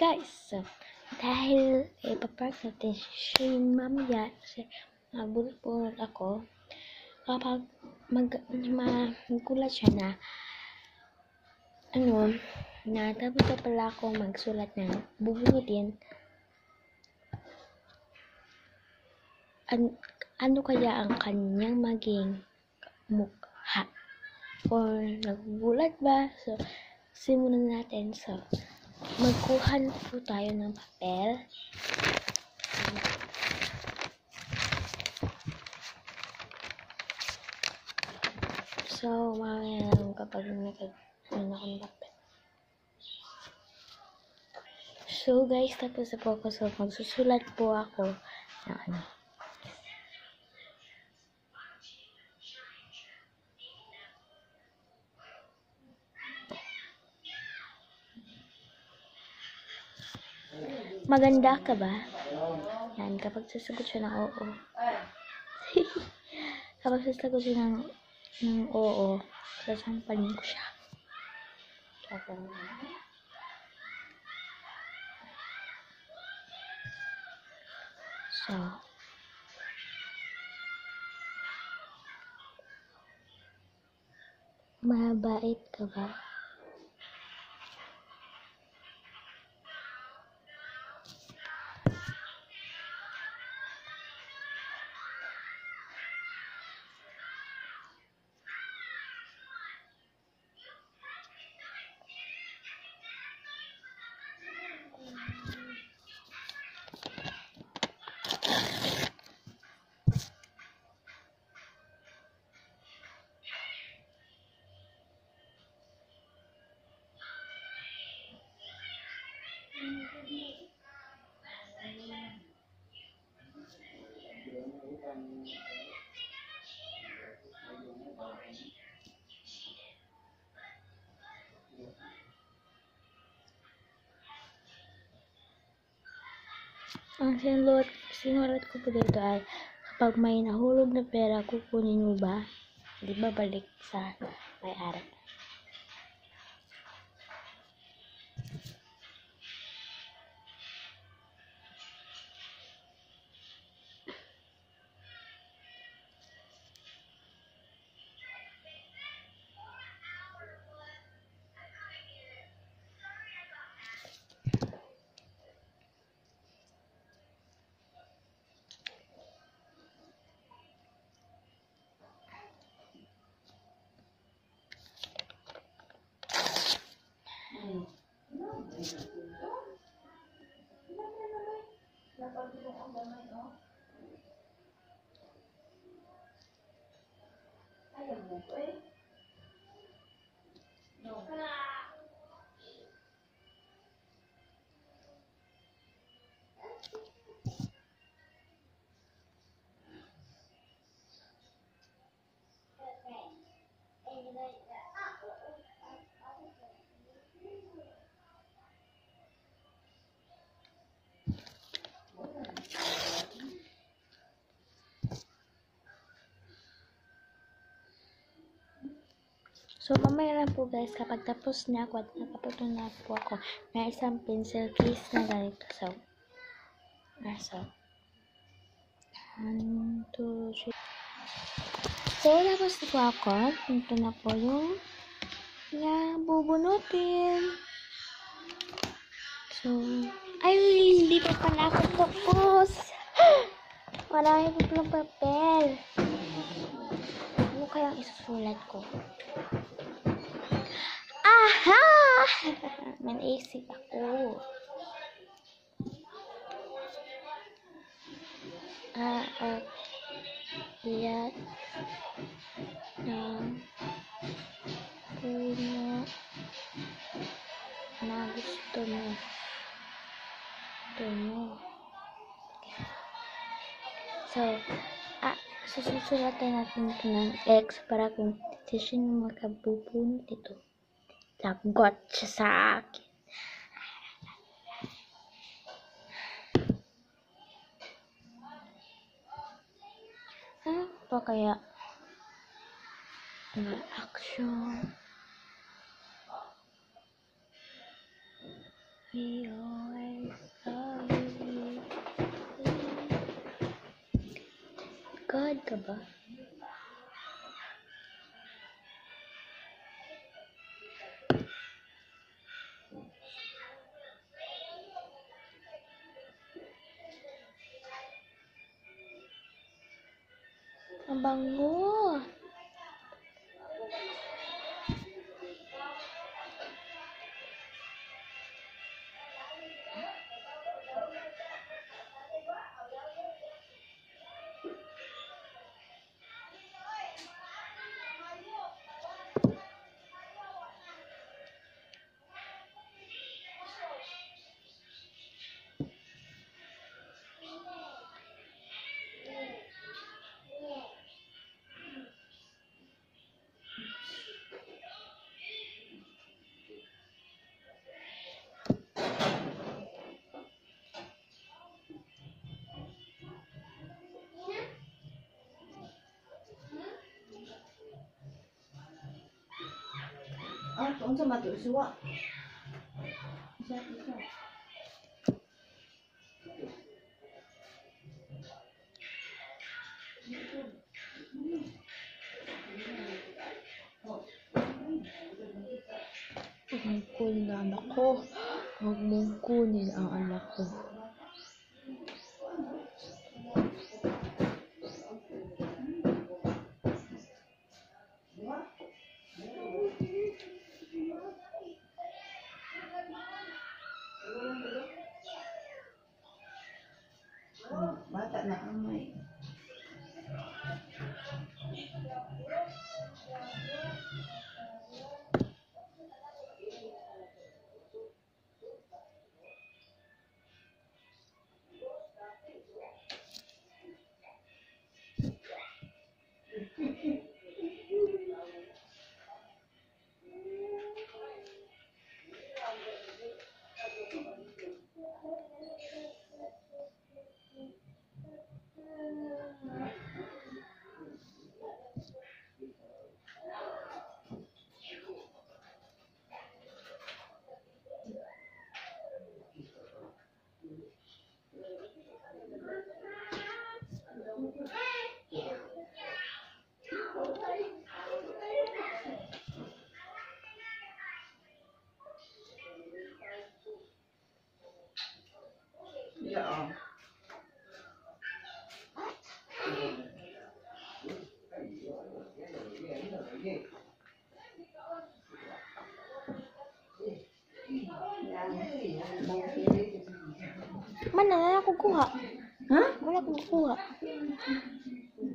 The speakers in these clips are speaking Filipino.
guys, dahil ipapark natin si Shane mamaya kasi nabulot ako. Kapag mag, magulat siya na ano, na tapos na pala ako magsulat ng bubunutin. An, ano kaya ang kanyang maging mukha? Or nagugulat ba? So simulan natin. So magkuha po tayo ng papel. So mamaya lang kapag ano ako ng papel. So guys tapos na po ako. So magsusulat po ako ng ano Maganda ka ba? Yan, kapag sasagot siya ng oo. kapag sasagot siya ng, ng oo, sasampalin ko siya. Sasampalin. So, mabait ka ba? Ang sinulat, sinulat ko po dito ay kapag may nahulog na pera, kukunin mo ba? Di ba balik sa may-ari? kamay, oh. Ayaw mo eh. So, mamaya lang po guys, kapag tapos na ako at nakaputo na po ako, may isang pencil case na ganito. So, so, one, two, three. So, tapos na po ako. Ito na po yung na bubunutin. So, ay, hindi pa pala ako tapos. Marami pa palang papel. Ano kayang isusulat ko? Aha! May naisip ako. Ah, ah. Iyan. Na. Puno. Na gusto mo. Gusto mo. So, ah, susulatan natin ito ng X para kung sino makabubunot ito. Lagot siya sa akin. Ano pa kaya? Na action. We always love you. God bangun. Ka ba? Ang bango. Ah, unsa mato suwa? Isa isa. Mungkul na anak ko. Huwag mong kunin ang anak ko. nặng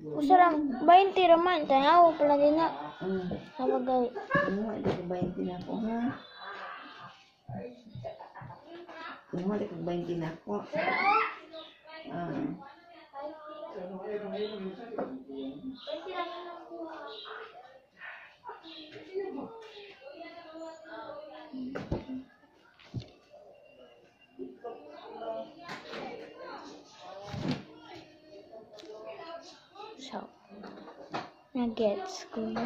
Gusto lang, 20 raman. Tanaw pala din na. Hmm. Nabagay. Kumuha di ko 20 na ako, ha? Kumuha di ko 20 na ako. Ah. Nagets ko na.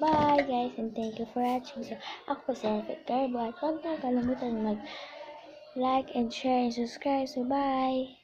Bye guys and thank you for watching. So, ako po si Elfit Garbo at huwag na kalimutan mag like and share and subscribe. So, bye!